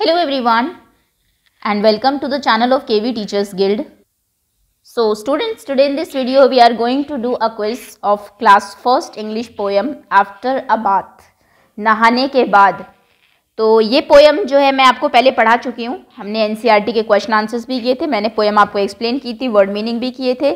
Hello everyone and welcome to the channel of KV teachers guild so students today in this video we are going to do a quiz of class first English poem after a bath नहाने के बाद. तो ये poem जो है, मैं आपको पहले पढ़ा चुकी हूँ. हमने एनसीईआरटी के क्वेश्चन आंसर्स भी किए थे. मैंने पोएम आपको एक्सप्लेन की थी वर्ड मीनिंग भी किए थे.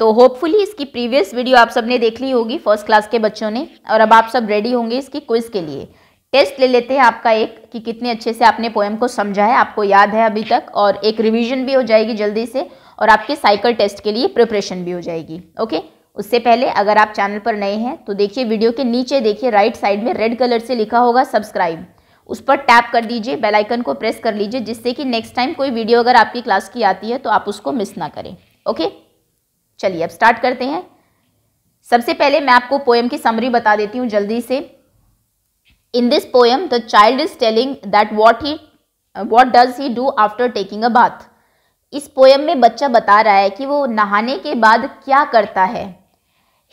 तो होपफुली इसकी प्रीवियस वीडियो आप सबने देख ली होगी फ़र्स्ट क्लास के बच्चों ने. और अब आप सब रेडी होंगे इसकी क्विज़ के लिए. टेस्ट ले लेते हैं आपका एक, कि कितने अच्छे से आपने पोएम को समझा है, आपको याद है अभी तक, और एक रिवीजन भी हो जाएगी जल्दी से, और आपके साइकिल टेस्ट के लिए प्रिपरेशन भी हो जाएगी ओके उससे पहले अगर आप चैनल पर नए हैं तो देखिए वीडियो के नीचे, देखिए राइट साइड में रेड कलर से लिखा होगा सब्सक्राइब उस पर टैप कर दीजिए बेल आइकन को प्रेस कर लीजिए, जिससे कि नेक्स्ट टाइम कोई वीडियो अगर आपकी क्लास की आती है तो आप उसको मिस ना करें ओके चलिए, अब स्टार्ट करते हैं। सबसे पहले मैं आपको पोएम की समरी बता देती हूँ जल्दी से। In this poem, the child is telling that what he what does he do after taking a bath. इस पोएम में बच्चा बता रहा है कि वो नहाने के बाद क्या करता है।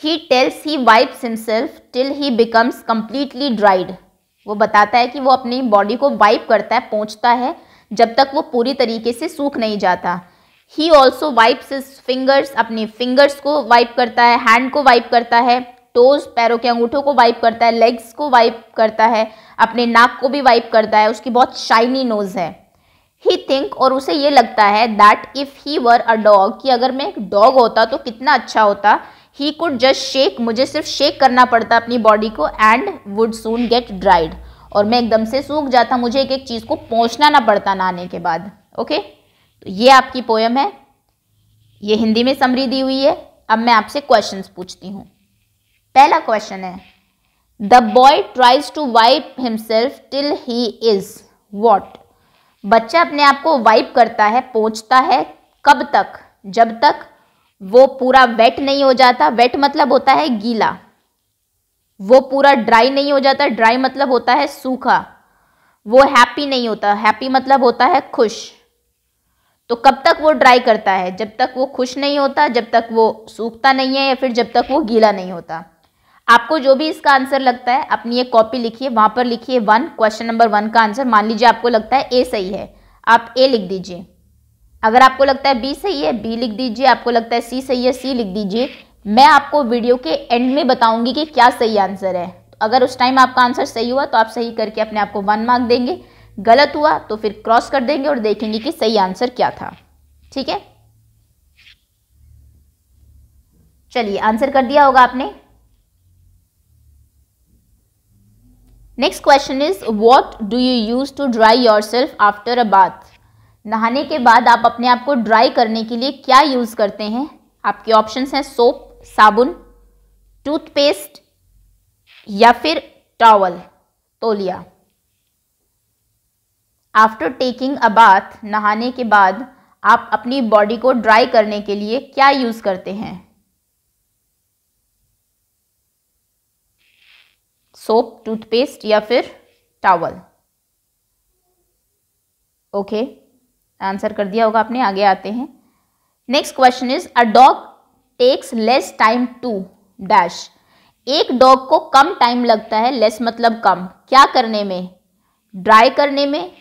He tells he wipes himself till he becomes completely dried वो बताता है कि वो अपनी बॉडी को वाइप करता है पहुँचता है जब तक वो पूरी तरीके से सूख नहीं जाता। ही ऑल्सो वाइप्स फिंगर्स अपनी फिंगर्स को वाइप करता है हैंड को वाइप करता है। टोज पैरों के अंगूठों को वाइप करता है लेग्स को वाइप करता है, अपने नाक को भी वाइप करता है, उसकी बहुत शाइनी नोज़ है। ही थिंक और उसे ये लगता है that if he were a dog कि अगर मैं एक डॉग होता तो कितना अच्छा होता। ही कुड जस्ट शेक मुझे सिर्फ़ शेक करना पड़ता अपनी बॉडी को and would soon get dried और मैं एकदम से सूख जाता, मुझे एक एक चीज़ को पहुँचना ना पड़ता नहाने के बाद। ओके तो ये आपकी पोएम है। ये हिंदी में समरी दी हुई है। अब मैं आपसे क्वेश्चंस पूछती हूँ। पहला क्वेश्चन है the boy tries to wipe himself till he is what बच्चा अपने आप को वाइप करता है पहुँचता है, कब तक? जब तक वो पूरा वेट नहीं हो जाता। वेट मतलब होता है गीला। वो पूरा ड्राई नहीं हो जाता। ड्राई मतलब होता है सूखा। वो हैप्पी नहीं होता। हैप्पी मतलब होता है खुश। तो कब तक वो ड्राई करता है? जब तक वो खुश नहीं होता, जब तक वो सूखता नहीं है या फिर जब तक वो गीला नहीं होता। आपको जो भी इसका आंसर लगता है, अपनी एक कॉपी लिखिए, वहाँ पर लिखिए वन क्वेश्चन नंबर वन का आंसर मान लीजिए आपको लगता है ए सही है, आप ए लिख दीजिए। अगर आपको लगता है बी सही है बी लिख दीजिए। आपको लगता है सी सही है सी लिख दीजिए। मैं आपको वीडियो के एंड में बताऊँगी कि क्या सही आंसर है। तो अगर उस टाइम आपका आंसर सही हुआ तो आप सही करके अपने आप को वन मार्क देंगे। गलत हुआ तो फिर क्रॉस कर देंगे और देखेंगे कि सही आंसर क्या था। ठीक है? चलिए आंसर कर दिया होगा आपने। Next question is what do you use to dry yourself after a bath नहाने के बाद आप अपने आप को ड्राई करने के लिए क्या यूज़ करते हैं? आपके ऑप्शंस हैं सोप साबुन टूथपेस्ट या फिर टॉवल तोलिया। आफ्टर टेकिंग अ बाथ नहाने के बाद आप अपनी बॉडी को ड्राई करने के लिए क्या यूज़ करते हैं? सोप टूथपेस्ट या फिर टावल ओके आंसर कर दिया होगा आपने, आगे आते हैं. Next question is a dog takes less time to dash एक डॉग को कम टाइम लगता है लेस मतलब कम. क्या करने में? ड्राई करने में,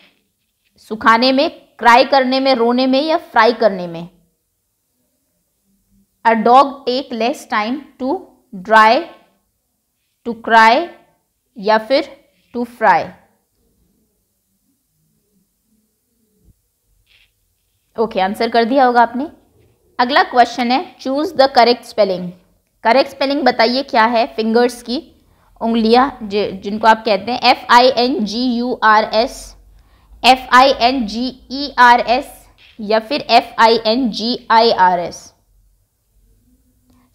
सुखाने में क्राई करने में, रोने में या फ्राई करने में? A dog take less time to dry to cry या फिर टू फ्राई ओके आंसर कर दिया होगा आपने. अगला क्वेश्चन है choose the correct spelling correct spelling बताइए क्या है फिंगर्स की. उंगलियाँ जिनको आप कहते हैं F I N G U R S F I N G E R S या फिर F I N G I R S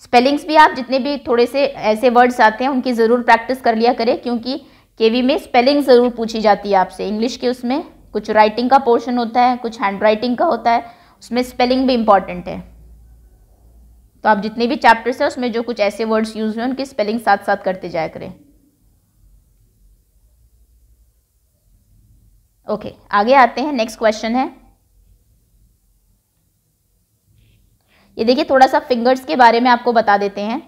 spellings भी आप जितने भी थोड़े से ऐसे वर्ड्स आते हैं उनकी ज़रूर प्रैक्टिस कर लिया करें क्योंकि केवी में स्पेलिंग ज़रूर पूछी जाती है आपसे। इंग्लिश के उसमें कुछ राइटिंग का पोर्शन होता है कुछ हैंड राइटिंग का होता है उसमें स्पेलिंग भी इंपॉर्टेंट है। तो आप जितने भी चैप्टर्स हैं उसमें जो कुछ ऐसे वर्ड्स यूज़ हुए उनकी स्पेलिंग साथ साथ करते जाया करें। ओके okay, आगे आते हैं नेक्स्ट क्वेश्चन है। ये देखिए, थोड़ा सा फिंगर्स के बारे में आपको बता देते हैं।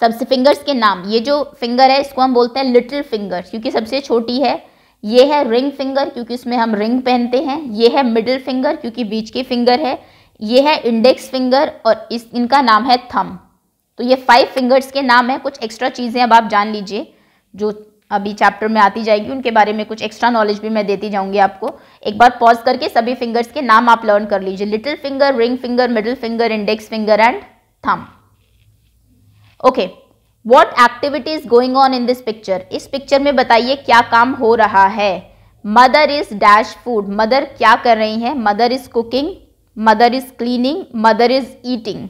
सबसे फिंगर्स के नाम, ये जो फिंगर है, इसको हम बोलते हैं लिटिल फिंगर क्योंकि सबसे छोटी है। ये है रिंग फिंगर क्योंकि इसमें हम रिंग पहनते हैं। ये है मिडिल फिंगर क्योंकि बीच की फिंगर है। ये है इंडेक्स फिंगर और इस, इनका नाम है थम तो ये फाइव फिंगर्स के नाम है। कुछ एक्स्ट्रा चीज़ें अब आप जान लीजिए, जो अभी चैप्टर में आती जाएगी, उनके बारे में कुछ एक्स्ट्रा नॉलेज भी मैं देती जाऊँगी आपको। एक बार पॉज करके सभी फिंगर्स के नाम आप लर्न कर लीजिए। Little finger ring finger middle finger index finger and thumb okay what activity is going on in this picture इस पिक्चर में बताइए क्या काम हो रहा है। Mother is dash food mother क्या कर रही है? Mother is cooking mother is cleaning mother is eating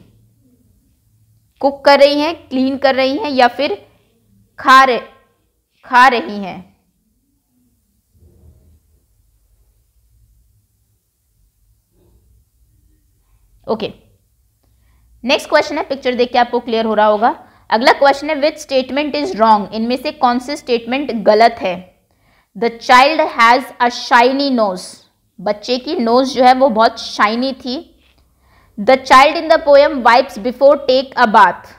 cook कर रही हैं? क्लीन कर रही हैं? या फिर खा रहे खा रही हैं। ओके नेक्स्ट क्वेश्चन है पिक्चर देख के आपको क्लियर हो रहा होगा। अगला क्वेश्चन है विच स्टेटमेंट इज़ रॉन्ग इनमें से कौन सी स्टेटमेंट गलत है? The child has a shiny nose बच्चे की नोज़ जो है, वो बहुत शाइनी थी। The child in the poem wipes before take a bath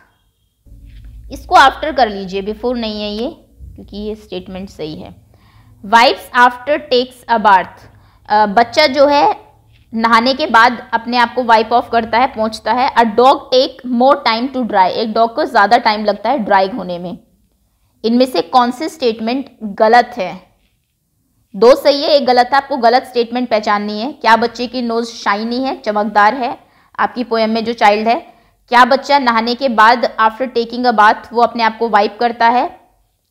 इसको आफ्टर कर लीजिए बिफोर नहीं है ये। क्योंकि ये स्टेटमेंट सही है। Wipes after takes a bath बच्चा जो है, नहाने के बाद अपने आप को वाइप ऑफ़ करता है पहुँचता है। A dog take more time to dry एक डॉग को ज़्यादा टाइम लगता है ड्राई होने में। इनमें से कौन से स्टेटमेंट गलत है? दो सही है, एक गलत है। आपको गलत स्टेटमेंट पहचाननी है। क्या बच्चे की नोज़ शाइनी है, चमकदार है? आपकी पोएम में जो चाइल्ड है, क्या बच्चा नहाने के बाद आफ्टर टेकिंग अ बाथ वो अपने आप को वाइप करता है?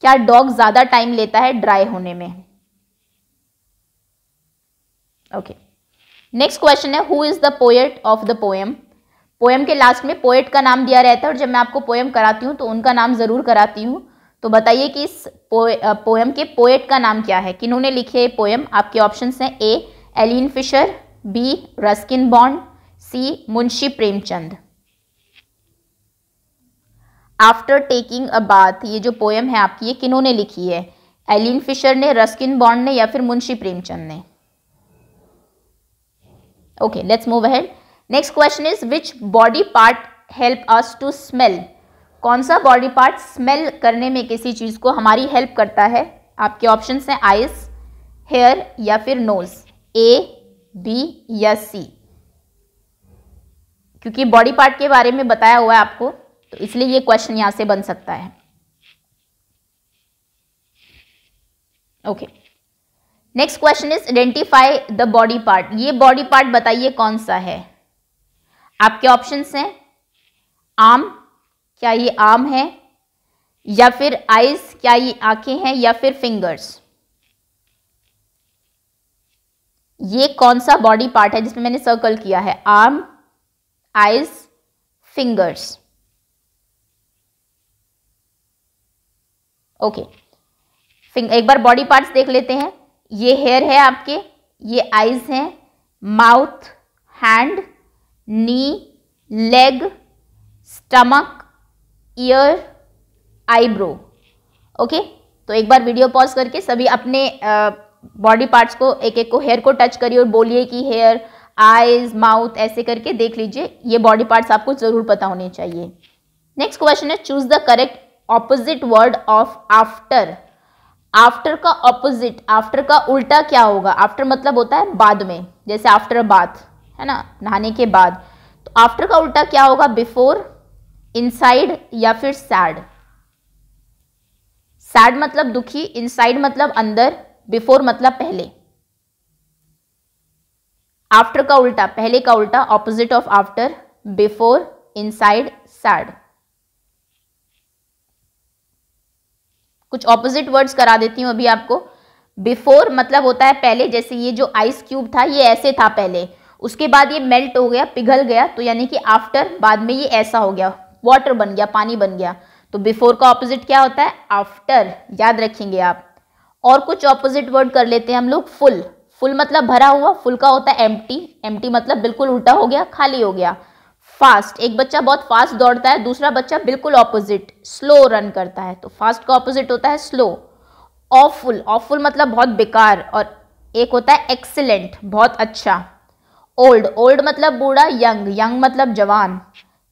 क्या डॉग ज़्यादा टाइम लेता है ड्राई होने में? ओके नेक्स्ट क्वेश्चन है who is the poet of the poem poem के लास्ट में पोएट का नाम दिया रहता है और जब मैं आपको पोएम कराती हूँ तो उनका नाम ज़रूर कराती हूँ। तो बताइए कि इस पोएम के पोएट का नाम क्या है? किन्होंने लिखे है पोएम आपके ऑप्शन हैं A Aileen Fisher B Ruskin Bond C Munshi Premchand after taking a bath ये जो पोएम है आपकी, ये किन्होंने लिखी है? एलिन फिशर ने रस्किन बॉन्ड ने या फिर मुंशी प्रेमचंद ने? Okay let's move ahead. Next question is, which body part help us to smell? कौन सा बॉडी पार्ट स्मेल करने में किसी चीज़ को हमारी हेल्प करता है? आपके ऑप्शन हैं आइज़ हेयर या फिर नोज़ ए बी या सी क्योंकि बॉडी पार्ट के बारे में बताया हुआ है आपको तो इसलिए ये क्वेश्चन यहाँ से बन सकता है। Okay next question is identify the body part ये बॉडी पार्ट बताइए कौन सा है? आपके ऑप्शंस हैं? आम, क्या ये आम है? या फिर आइज़ क्या ये आँखें हैं? या फिर फिंगर्स ये कौन सा बॉडी पार्ट है जिसमें मैंने सर्कल किया है? आर्म आइज़ फिंगर्स ओके एक बार बॉडी पार्ट्स देख लेते हैं। ये हेयर है आपके, ये आइज़ हैं mouth hand knee leg stomach ear eyebrow okay तो एक बार वीडियो पॉज करके सभी अपने बॉडी पार्ट्स को एक एक को हेयर को टच करिए और बोलिए कि हेयर आईज माउथ ऐसे करके देख लीजिए। ये बॉडी पार्ट्स आपको ज़रूर पता होने चाहिए। Next question is choose the correct opposite word of after after का ऑपोजिट आफ्टर का उल्टा क्या होगा? आफ्टर मतलब होता है बाद में, जैसे आफ्टर बाथ है ना? नहाने के बाद। तो आफ्टर का उल्टा क्या होगा? बिफोर इनसाइड या फिर सैड सैड मतलब दुखी इनसाइड मतलब अंदर बिफोर मतलब पहले। आफ्टर का उल्टा, पहले का उल्टा opposite of after before inside sad कुछ ऑपोजिट वर्ड्स करा देती हूँ अभी आपको। बिफोर मतलब होता है पहले, जैसे ये जो आइस क्यूब था, ये ऐसे था पहले। उसके बाद ये मेल्ट हो गया, पिघल गया तो यानी कि आफ्टर बाद में ये ऐसा हो गया। वाटर बन गया, पानी बन गया। तो बिफोर का ऑपोजिट क्या होता है? आफ्टर याद रखेंगे आप। और कुछ ऑपोजिट वर्ड कर लेते हैं हम लोग फुल फुल मतलब भरा हुआ फुल का होता है एम्प्टी एम्प्टी मतलब बिल्कुल उल्टा हो गया, खाली हो गया। फास्ट। एक बच्चा बहुत फास्ट दौड़ता है, दूसरा बच्चा बिल्कुल ऑपोजिट स्लो रन करता है। तो फास्ट का ऑपोजिट होता है स्लो ऑफुल ऑफुल मतलब बहुत बेकार और एक होता है एक्सीलेंट बहुत अच्छा। ओल्ड ओल्ड मतलब बूढ़ा यंग यंग मतलब जवान।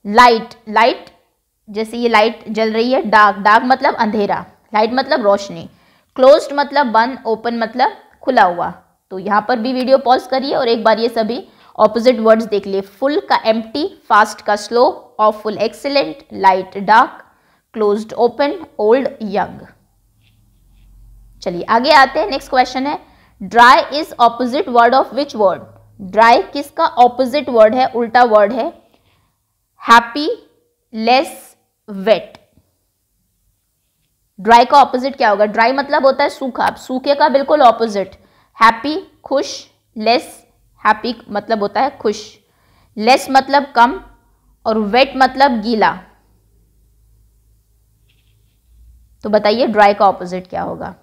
लाइट लाइट जैसे ये लाइट जल रही है डार्क डार्क मतलब अंधेरा। लाइट मतलब रोशनी। क्लोज्ड मतलब बंद ओपन मतलब खुला हुआ। तो यहाँ पर भी वीडियो पॉज करिए और एक बार ये सभी ऑपोजिट वर्ड्स देख लिए. फुल का एम्प्टी फास्ट का slow of full excellent light dark closed open old young चलिए, आगे आते हैं. नेक्स्ट क्वेश्चन है. Dry is opposite word of which word dry किसका ऑपोजिट वर्ड है? उल्टा वर्ड है. हैप्पी लेस वेट ड्राई का ऑपोजिट क्या होगा? ड्राई मतलब होता है सूखा. सूखे का बिल्कुल ऑपोजिट हैप्पी खुश लेस हैप्पी मतलब होता है खुश। लेस मतलब कम और वेट मतलब गीला। तो बताइए ड्राई का ऑपोजिट क्या होगा?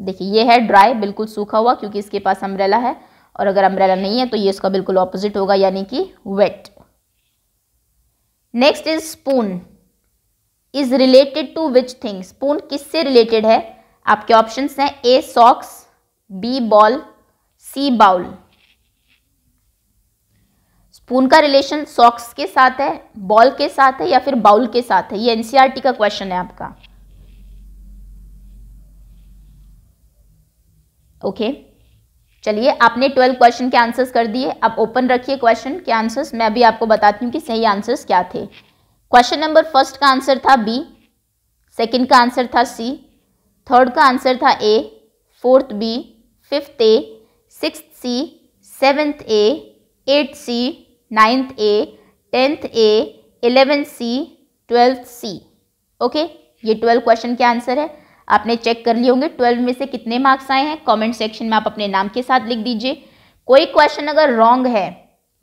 देखिए, ये है ड्राई बिल्कुल सूखा हुआ क्योंकि इसके पास अम्ब्रेला है और अगर अम्ब्रेला नहीं है तो ये इसका बिल्कुल ऑपोजिट होगा, यानी कि wet next is spoon is related to which thing spoon किससे रिलेटेड है? आपके ऑप्शंस हैं A socks B ball C bowl spoon का रिलेशन सॉक्स के साथ है बॉल के साथ है या फिर बाउल के साथ है? ये एनसीआरटी का क्वेश्चन है आपका. ओके चलिए, आपने ट्वेल्व क्वेश्चन के आंसर्स कर दिए. अब ओपन रखिए क्वेश्चन के आंसर्स मैं अभी आपको बताती हूँ कि सही आंसर्स क्या थे. क्वेश्चन नंबर फ़र्स्ट का आंसर था बी सेकंड का आंसर था सी थर्ड का आंसर था A fourth B fifth A six C seventh A eight C ninth A tenth A eleventh C twelfth C okay ये twelve question के answer है। आपने चेक कर लिए होंगे। ट्वेल्व में से कितने मार्क्स आए हैं? कमेंट सेक्शन में आप अपने नाम के साथ लिख दीजिए। कोई क्वेश्चन अगर रॉन्ग है,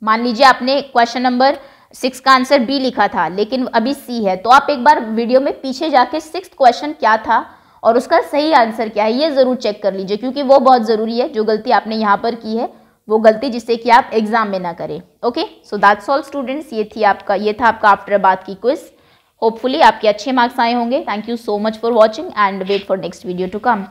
मान लीजिए आपने क्वेश्चन नंबर सिक्स का आंसर बी लिखा था, लेकिन अभी सी है तो आप एक बार वीडियो में पीछे जाके सिक्स क्वेश्चन क्या था? और उसका सही आंसर क्या है, ये ज़रूर चेक कर लीजिए, क्योंकि वो बहुत ज़रूरी है, जो गलती आपने यहाँ पर की है, वो गलती जिससे कि आप एग्ज़ाम में ना करें okay so that's all students ये थी आपका, ये था आपका आफ्टर बात की क्विज होपफुली आपके अच्छे मार्क्स आए होंगे. Thank you so much for watching and wait for next video to come